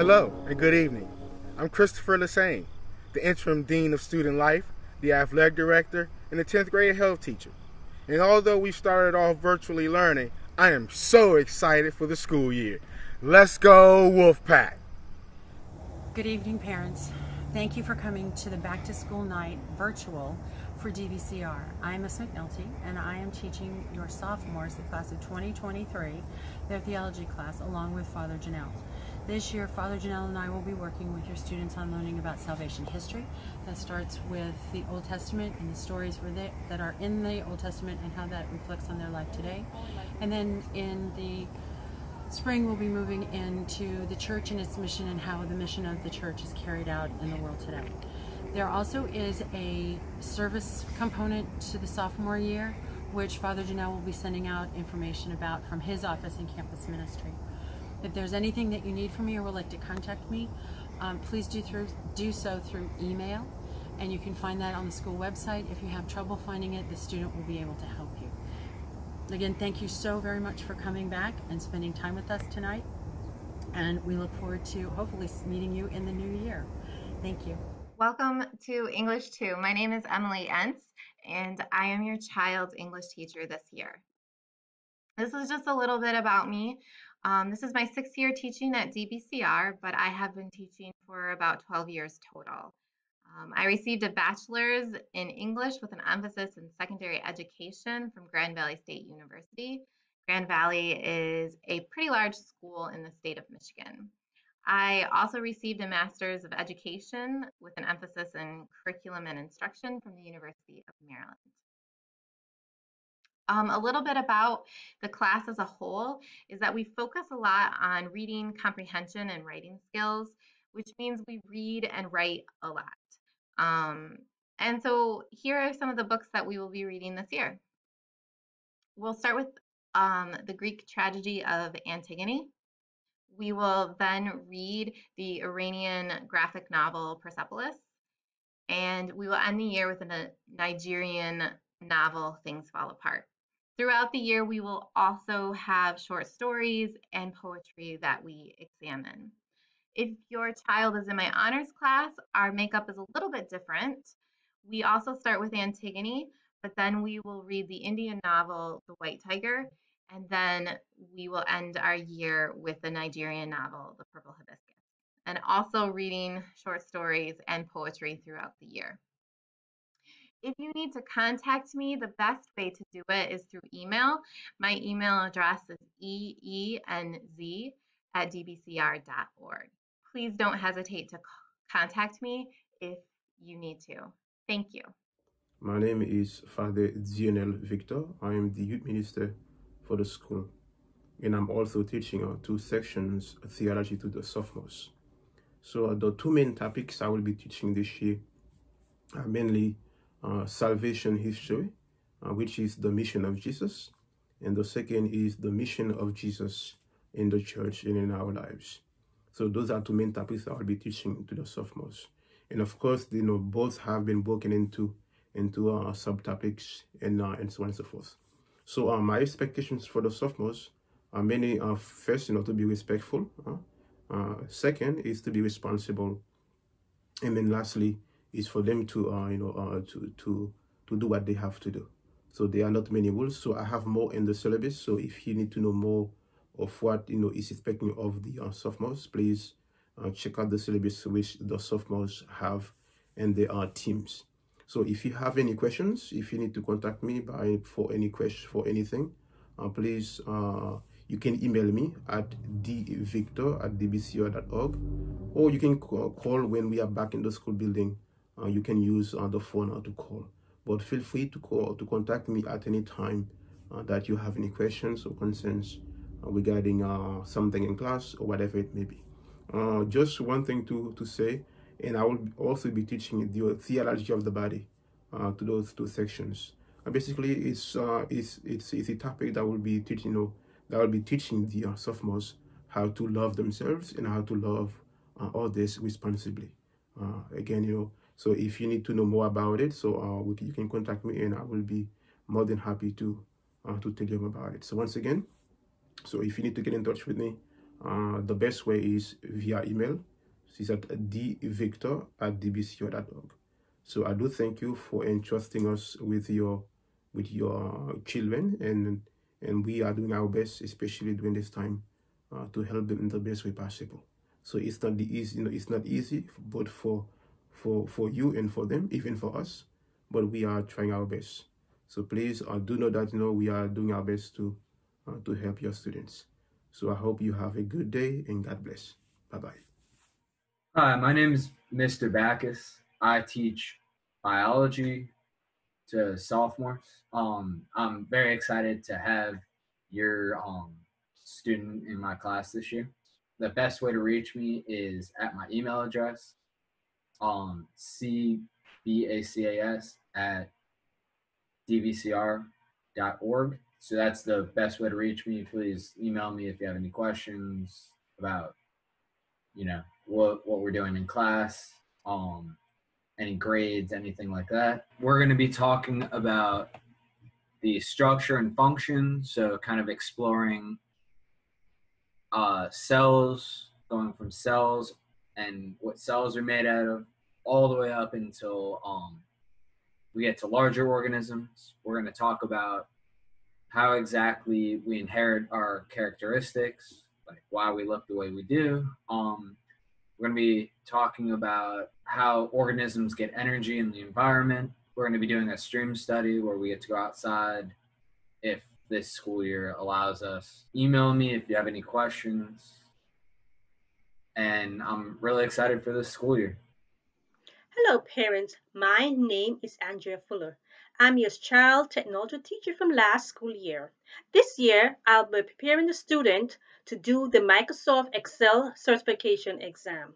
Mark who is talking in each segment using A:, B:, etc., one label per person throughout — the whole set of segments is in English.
A: Hello and good evening. I'm Christopher Lassane, the interim dean of student life, the athletic director, and the 10th grade health teacher. And although we started off virtually learning, I am so excited for the school year. Let's go Wolfpack!
B: Good evening, parents. Thank you for coming to the Back to School Night virtual for DBCR. I am Miss McNulty and I am teaching your sophomores, the class of 2023, their theology class along with Father Janelle. This year, Father Janelle and I will be working with your students on learning about salvation history. That starts with the Old Testament and the stories that are in the Old Testament and how that reflects on their life today. And then in the spring, we'll be moving into the church and its mission and how the mission of the church is carried out in the world today. There also is a service component to the sophomore year, which Father Janelle will be sending out information about from his office in campus ministry. If there's anything that you need from me or would like to contact me, um, please do, through, do so through email. And you can find that on the school website. If you have trouble finding it, the student will be able to help you. Again, thank you so very much for coming back and spending time with us tonight. And we look forward to hopefully meeting you in the new year. Thank you.
C: Welcome to English 2. My name is Emily Entz, and I am your child's English teacher this year. This is just a little bit about me. Um, this is my sixth year teaching at DBCR, but I have been teaching for about 12 years total. Um, I received a bachelor's in English with an emphasis in secondary education from Grand Valley State University. Grand Valley is a pretty large school in the state of Michigan. I also received a Master's of Education with an emphasis in Curriculum and Instruction from the University of Maryland. Um, a little bit about the class as a whole is that we focus a lot on reading comprehension and writing skills, which means we read and write a lot. Um, and so here are some of the books that we will be reading this year. We'll start with um, the Greek tragedy of Antigone. We will then read the Iranian graphic novel Persepolis, and we will end the year with a Nigerian novel Things Fall Apart. Throughout the year, we will also have short stories and poetry that we examine. If your child is in my honors class, our makeup is a little bit different. We also start with Antigone, but then we will read the Indian novel The White Tiger and then we will end our year with the Nigerian novel, The Purple Hibiscus, and also reading short stories and poetry throughout the year. If you need to contact me, the best way to do it is through email. My email address is eenz at dbcr.org. Please don't hesitate to contact me if you need to. Thank you.
D: My name is Father Zionel Victor. I am the youth minister for the school. And I'm also teaching uh, two sections of theology to the sophomores. So uh, the two main topics I will be teaching this year are mainly uh, salvation history, uh, which is the mission of Jesus. And the second is the mission of Jesus in the church and in our lives. So those are two main topics I will be teaching to the sophomores. And of course, you know, both have been broken into into uh, subtopics and uh, and so on and so forth. So uh, my expectations for the sophomores are many uh, first, you know, to be respectful. Uh, uh, second is to be responsible. And then lastly is for them to, uh, you know, uh, to, to, to do what they have to do. So there are not many rules. So I have more in the syllabus. So if you need to know more of what, you know, is expecting of the uh, sophomores, please uh, check out the syllabus which the sophomores have and their uh, teams. So if you have any questions, if you need to contact me by for any question for anything, uh, please uh, you can email me at dvictor at dbcr.org or you can call when we are back in the school building. Uh, you can use uh, the phone to call. But feel free to call to contact me at any time uh, that you have any questions or concerns uh, regarding something in class or whatever it may be. just one thing to to say and I will also be teaching the theology of the body uh, to those two sections. Uh, basically, it's, uh, it's it's it's a topic that will be teaching, you know, that will be teaching the uh, sophomores how to love themselves and how to love uh, others responsibly. Uh, again, you know, so if you need to know more about it, so uh, you can contact me and I will be more than happy to uh, to tell you about it. So once again, so if you need to get in touch with me, Uh, the best way is via email. She's at dvictor at dbcr.org. So I do thank you for entrusting us with your with your children and and we are doing our best, especially during this time, uh, to help them in the best way possible. So it's not the easy, you know, it's not easy, but for for for you and for them, even for us. But we are trying our best. So please uh, do know that you know we are doing our best to uh, to help your students. So I hope you have a good day and God bless. Bye bye.
E: Hi, my name is Mr. Backus. I teach biology to sophomores. Um, I'm very excited to have your um, student in my class this year. The best way to reach me is at my email address, um, cbackus at dbcr.org. So that's the best way to reach me. Please email me if you have any questions about, you know, what what we're doing in class, um, any grades, anything like that. We're going to be talking about the structure and function, so kind of exploring uh, cells, going from cells and what cells are made out of, all the way up until um, we get to larger organisms. We're going to talk about how exactly we inherit our characteristics, like why we look the way we do. Um, we're going to be talking about how organisms get energy in the environment. We're going to be doing a stream study where we get to go outside if this school year allows us. Email me if you have any questions. And I'm really excited for this school year.
F: Hello, parents. My name is Andrea Fuller. I'm your child technology teacher from last school year. This year, I'll be preparing the student to do the Microsoft Excel certification exam.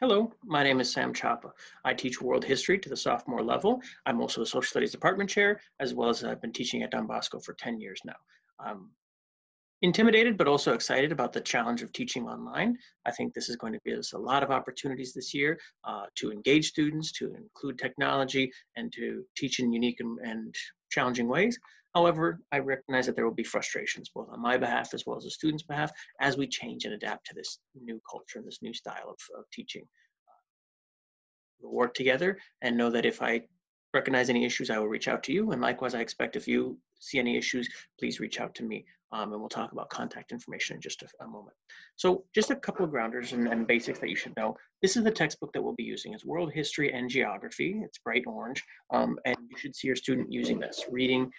G: Hello, my name is Sam Chapa. I teach world history to the sophomore level. I'm also a social studies department chair, as well as I've been teaching at Don Bosco for 10 years now. I'm intimidated, but also excited about the challenge of teaching online. I think this is going to give us a lot of opportunities this year uh, to engage students, to include technology, and to teach in unique and, and challenging ways. However, I recognize that there will be frustrations both on my behalf as well as the students' behalf as we change and adapt to this new culture and this new style of, of teaching. Uh, we'll work together and know that if I recognize any issues, I will reach out to you. And likewise, I expect if you see any issues, please reach out to me. Um, and we'll talk about contact information in just a, a moment. So just a couple of grounders and, and, basics that you should know. This is the textbook that we'll be using. It's World History and Geography. It's bright orange. Um, and you should see your student using this, reading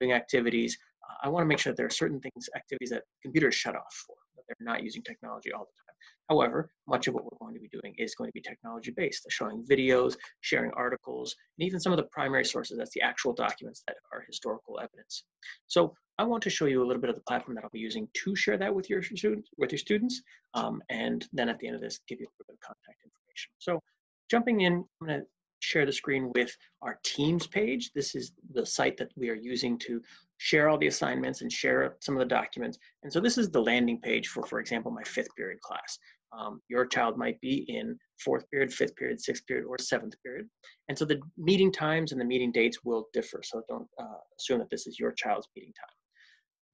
G: doing activities. Uh, I wanna make sure that there are certain things, activities that computers shut off for, that they're not using technology all the time. However, much of what we're going to be doing is going to be technology based, showing videos, sharing articles, and even some of the primary sources, that's the actual documents that are historical evidence. So I want to show you a little bit of the platform that I'll be using to share that with your students, with your students, um, and then at the end of this, give you a little bit of contact information. So jumping in, I'm gonna share the screen with our Teams page. This is the site that we are using to share all the assignments and share some of the documents. And so this is the landing page for, for example, my fifth period class. Um, your child might be in fourth period, fifth period, sixth period, or seventh period. And so the meeting times and the meeting dates will differ. So don't uh, assume that this is your child's meeting time.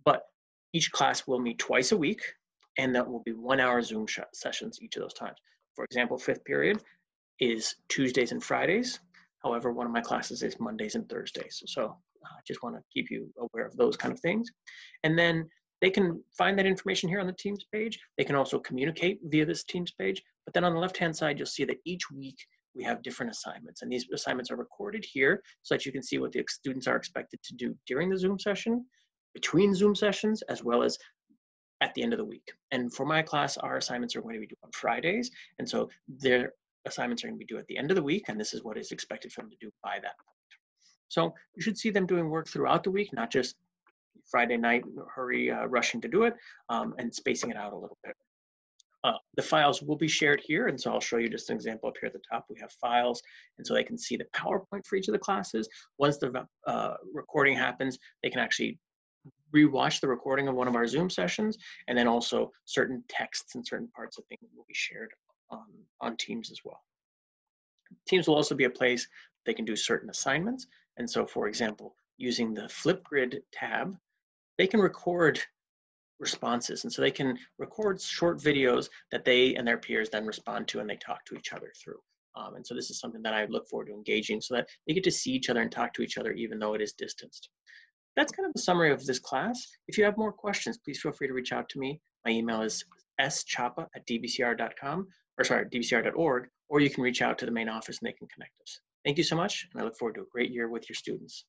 G: But each class will meet twice a week, and that will be one hour Zoom sessions each of those times. For example, fifth period is Tuesdays and Fridays. However, one of my classes is Mondays and Thursdays. So I uh, just want to keep you aware of those kind of things. And then they can find that information here on the Teams page. They can also communicate via this Teams page. But then on the left-hand side, you'll see that each week we have different assignments. And these assignments are recorded here so that you can see what the students are expected to do during the Zoom session, between Zoom sessions, as well as at the end of the week. And for my class, our assignments are going to be due on Fridays. And so their assignments are going to be due at the end of the week. And this is what is expected for them to do by that point. So you should see them doing work throughout the week, not just Friday night, hurry, uh, rushing to do it, um, and spacing it out a little bit. Uh, the files will be shared here, and so I'll show you just an example up here at the top. We have files, and so they can see the PowerPoint for each of the classes. Once the uh, recording happens, they can actually rewatch the recording of one of our Zoom sessions, and then also certain texts and certain parts of things will be shared on, on Teams as well. Teams will also be a place they can do certain assignments. And so, for example, using the Flipgrid tab, they can record responses. And so they can record short videos that they and their peers then respond to and they talk to each other through. Um, and so this is something that I look forward to engaging so that they get to see each other and talk to each other even though it is distanced. That's kind of the summary of this class. If you have more questions, please feel free to reach out to me. My email is schapa at dbcr.com, or sorry, dbcr.org, or you can reach out to the main office and they can connect us. Thank you so much, and I look forward to a great year with your students.